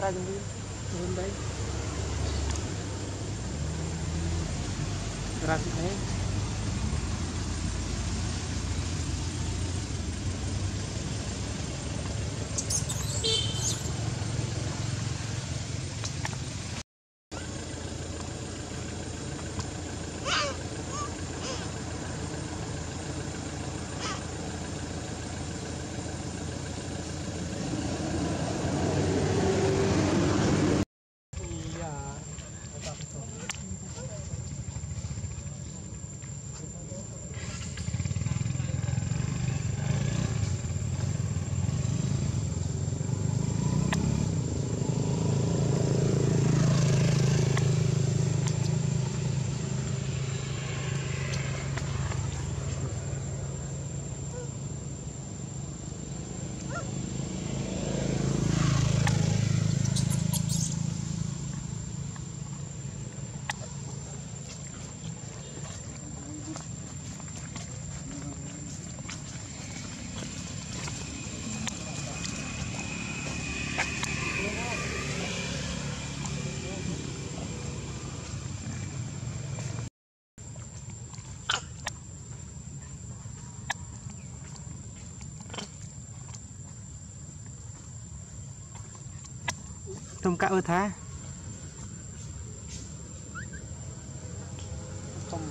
ra dùm đi lên đây ra trong cả ơ thá không!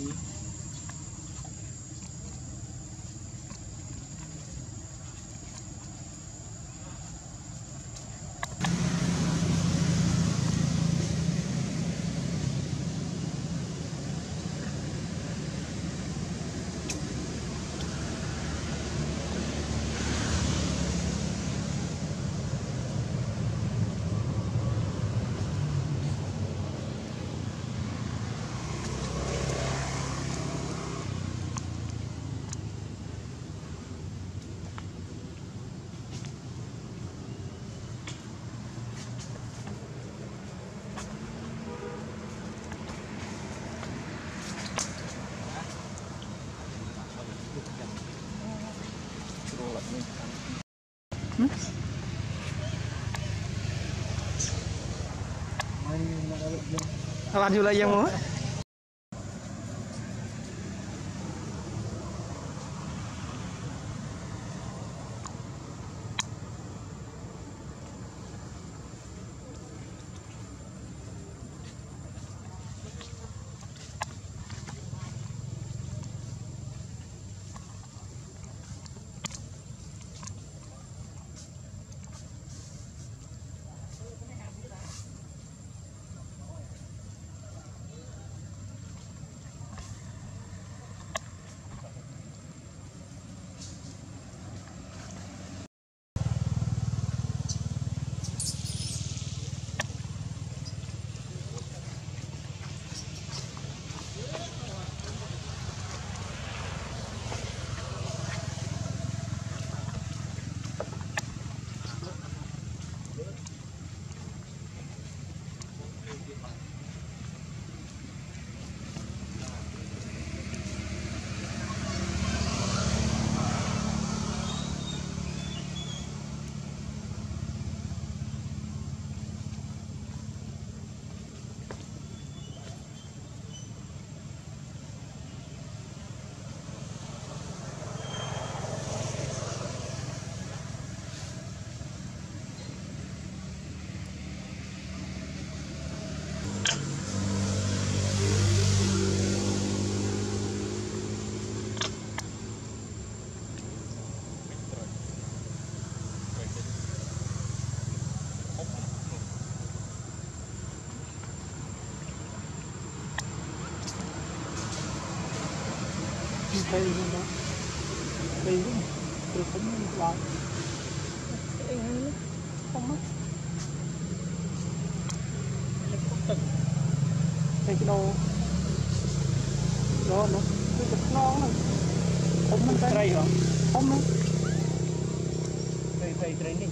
Mm-hmm. Lanjut lagi yang mau. Cây luôn đó cây tôi cũng không mất cây cái đồ đó nó cái cái non này không mất cây hả không mất cây cây cây này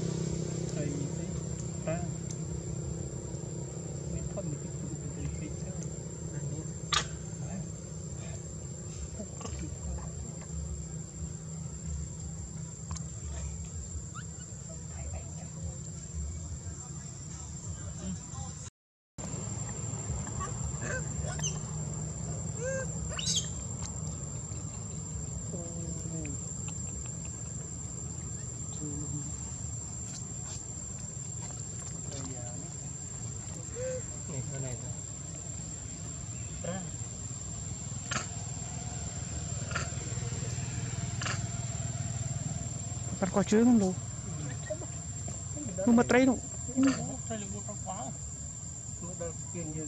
này thôi này thôi ra bắt qua trước đâu, không mà trái luôn đâu kiên dư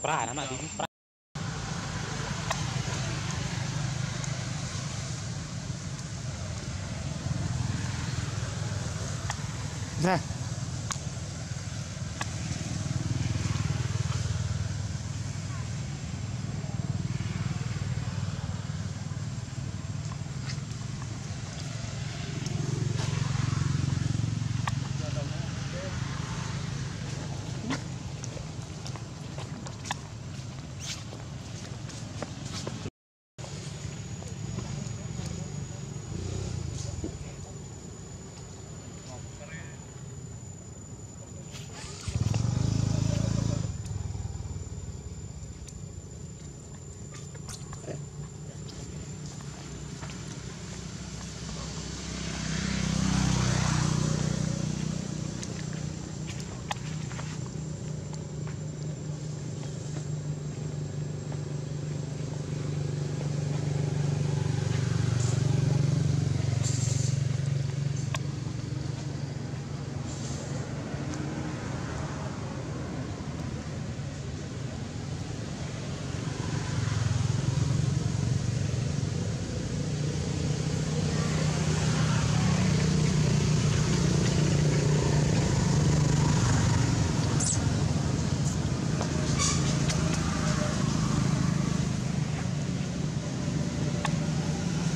pra nama di pra Nah